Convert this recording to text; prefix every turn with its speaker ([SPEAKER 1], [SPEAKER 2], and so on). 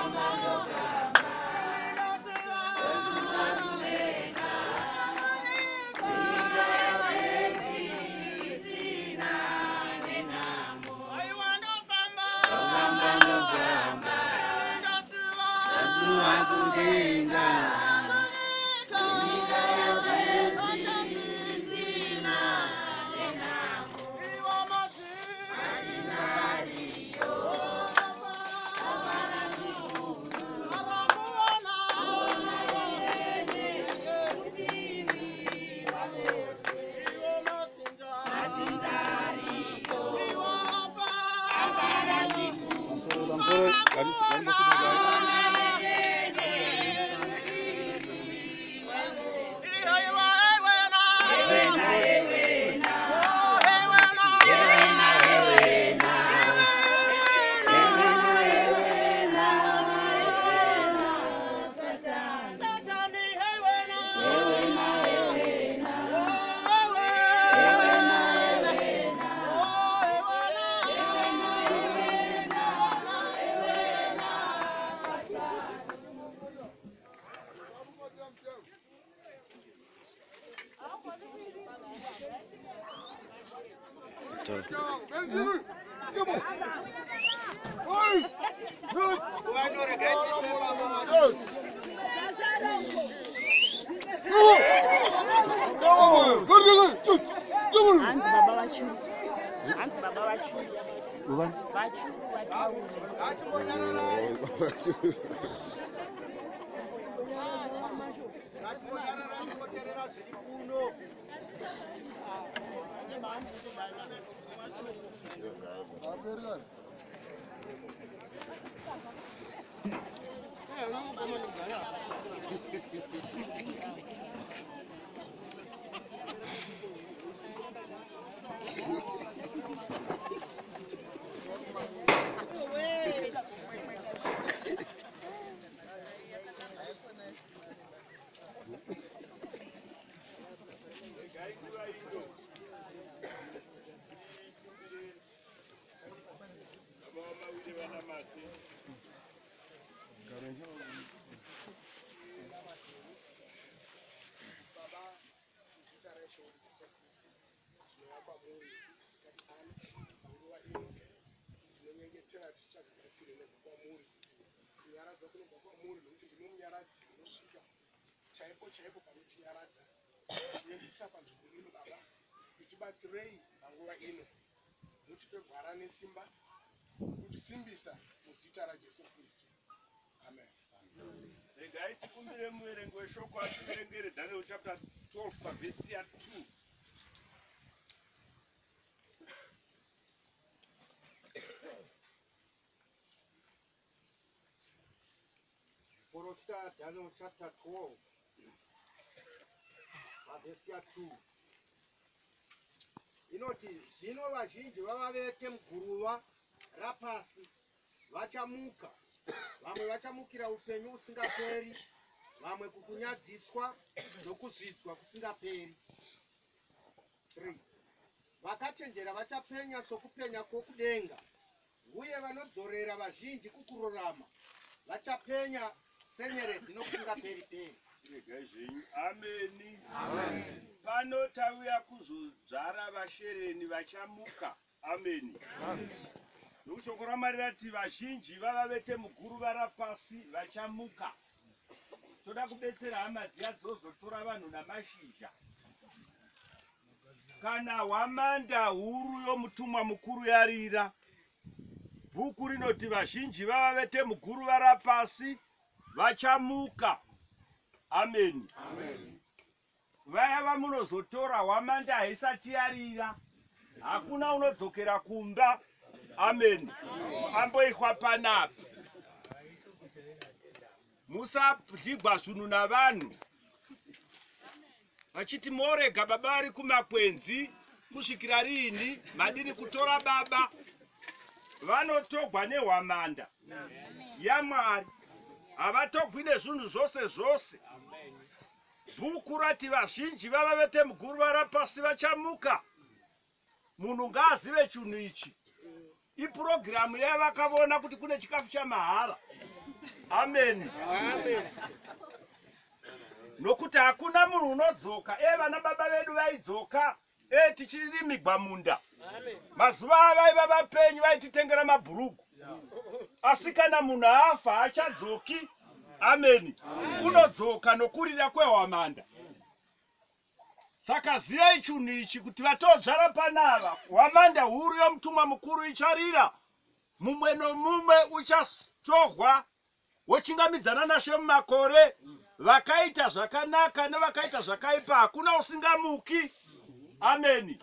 [SPEAKER 1] Roma, Roma. Hadi ben basın 맞죠. Antes da bala chu. Antes da bala chu. Uba? Bachu,
[SPEAKER 2] bachu. Bachu, bachu. Bachu, bachu. Aferin. Hey, onu bana ver ya.
[SPEAKER 3] Kunyaradza kunobva kwamuri nokuti ndinomnyaradzi unosvika chaipo chaipo panotinyaradza tinoitira panzvimbo ino baba. Kutibatsirei panguva ino. Mutipe gwara nesimba kutisimbisa muzita rajesu kristu. Amen.
[SPEAKER 4] Regai tikumbire muverengi weshoko ativerengere daniel chapter 12 pavhesi ya2
[SPEAKER 2] Profita Daniel chapter 12 pavhesi ya2 inoti zvino vazhinji vavavete muguruva rapasi. Vachamuka. Vamwe vachamukira upenyu usingaperi vamwe kukunyadziswa nokuzvidzwa kusingaperi. 3 vakachenjera vachapenya sokupenya kwokudenga. Uye vanodzorera vazhinji kukururama vachapenya senyeredzi nokusingaperi peri
[SPEAKER 4] regai zvenyu. Ameni. Pano tauya kuzodzvara vashereni vachamuka. Ameni nokuti shoko ramwari rati vazhinji vavavete muguruva rapasi vachamuka. Toda kubetsera hama dziya dzozotora vanhu namashizha. Kana hwamanda huru yomutumwa mukuru yarira bhuku rinoti vazhinji vavavete muguruva rapasi vachamuka. Ameni vaya vamunozotora hwamanda haisati yarira hakuna unodzokera kumba ameni amboikwa panapa. Musadhigwa zvinhu navanhu. Vachiti morega baba vari kumakwenzi kusvikira riini madiri kutora baba. Vanotogwa nehwamanda. Yamwari havatogwi nezvinhu zvose zvose. Bhuku rati vazhinji vavavete muguruva rapasi vachamuka. Munhu ngaazive chinhu ichi ipurogiramu yavakavona kuti kune chikafu chamahara. Ameni nokuti hakuna munhu unodzoka e vana baba vedu vaidzoka e tichiri migwamunda. Mazuva avaiva vapenyu vaititengera mabhurugu. Asi kana munhu afa achadzoki ameni unodzoka nokurira kwehwamanda saka ziyai chinhu ichi kuti vatodzvara panava. Hwamanda huru yomutumwa mukuru icharira. Mumwe nomumwe uchatorwa wochingamidzana nashe mumakore. Vakaita zvakanaka nevakaita zvakaipa hakuna usingamuki. Ameni